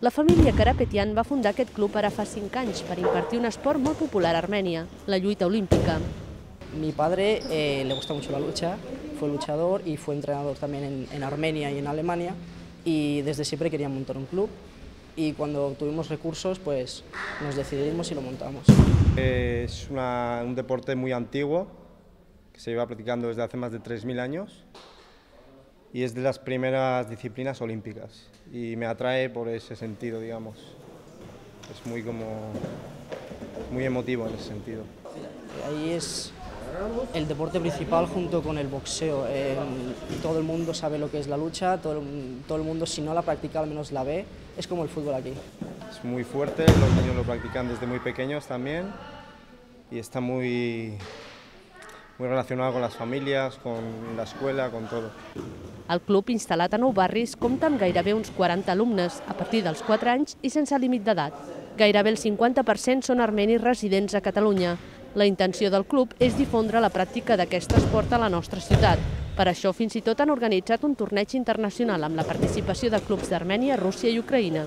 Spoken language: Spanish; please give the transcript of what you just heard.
La família Karapetian va fundar aquest club ara fa 5 anys per impartir un esport molt popular a Armènia, la lluita olímpica. Mi padre eh, le gusta mucho la lucha, fue luchador y fue entrenador también en, en Armenia y en Alemania y desde siempre quería montar un club y cuando tuvimos recursos pues nos decidimos y lo montamos. Es una- un deporte muy antiguo que se lleva practicando desde hace más de 3.000 años y es de las primeras disciplinas olímpicas y me atrae por ese sentido, digamos. Es muy como muy emotivo en ese sentido. Ahí es el deporte principal junto con el boxeo. Eh, todo el mundo sabe lo que es la lucha, todo el, todo el mundo si no la practica al menos la ve. Es como el fútbol aquí. Es muy fuerte, los niños lo practican desde muy pequeños también y está muy, muy relacionado con las familias, con la escuela, con todo. El club, instal·lat a nou barris, compta amb gairebé uns 40 alumnes, a partir dels 4 anys i sense límit d'edat. Gairebé el 50% són armenis residents a Catalunya. La intenció del club és difondre la pràctica d'aquest esport a la nostra ciutat. Per això, fins i tot han organitzat un torneig internacional amb la participació de clubs d'Armènia, Rússia i Ucraïna.